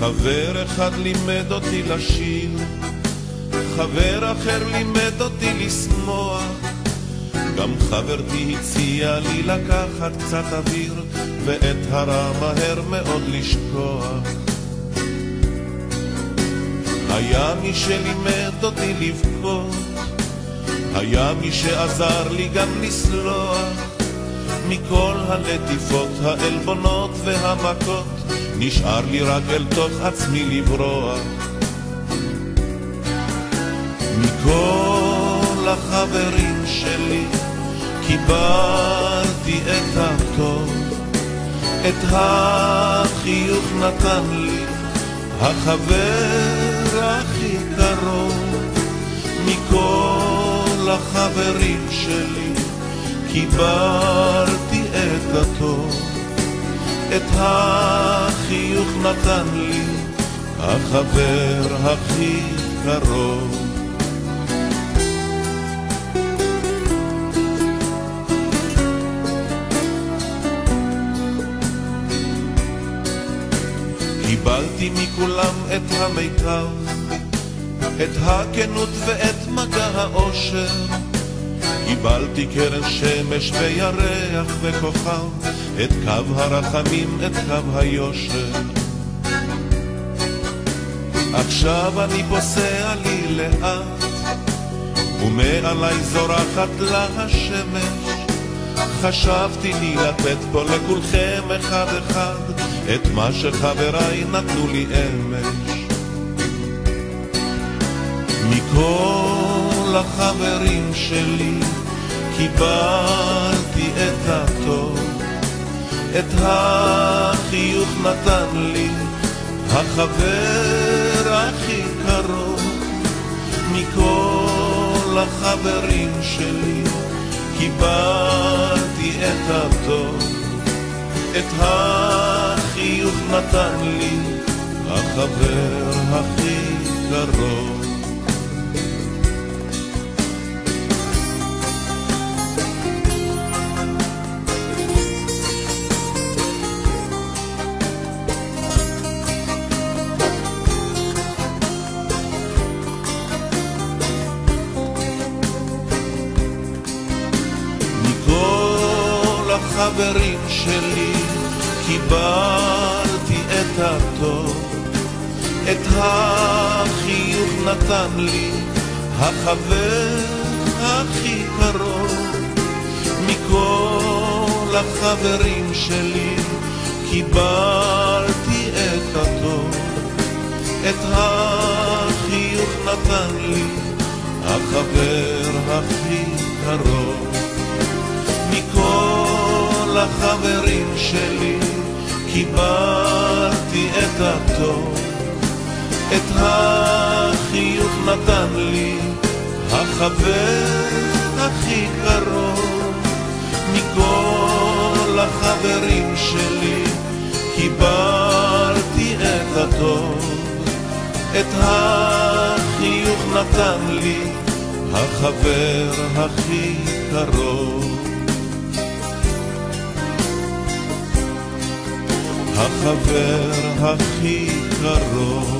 חבר אחד לימד אותי לשיר, חבר אחר לימד אותי לשמוח, גם חברתי הציעה לי לקחת קצת אוויר, ואת הרע מהר מאוד לשכוח. היה מי שלימד אותי לבכות, היה מי שעזר לי גם לסלוח, מכל הלטיפות, העלבונות והמכות, נשאר לי רק אל תוך עצמי לברוח. מכל החברים שלי קיבלתי את הטוב, את החיוך נתן לי החבר הכי קרוב. מכל החברים שלי קיבלתי את הטוב, את החיוך נתן לי החבר הכי קרוב. קיבלתי מכולם את המיטב, את הכנות ואת מגע האושר. קיבלתי קרן שמש וירח וכוכב, את קו הרחמים, את קו היושר. עכשיו אני פוסע לי לאט, ומעלי זורחת לה השמש. חשבתי לי לתת פה לכולכם אחד אחד את מה שחבריי נתנו לי אמש. מכל החברים שלי קיבלתי את הטוב, את החיוך נתן לי החבר הכי קרוב. מכל החברים שלי קיבלתי את הטוב, את החיוך נתן לי החבר הכי קרוב. החברים שלי קיבלתי את הטוב, את החיוך נתן לי החבר הכי קרוב. מכל החברים שלי קיבלתי את הטוב, את החיוך נתן לי החבר הכי קרוב. החברים שלי קיבלתי את הטוב, את החיוך נתן לי החבר הכי קרוב. מכל החברים שלי קיבלתי את הטוב, את החיוך נתן לי החבר הכי קרוב. החבר הכי קרוב